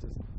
just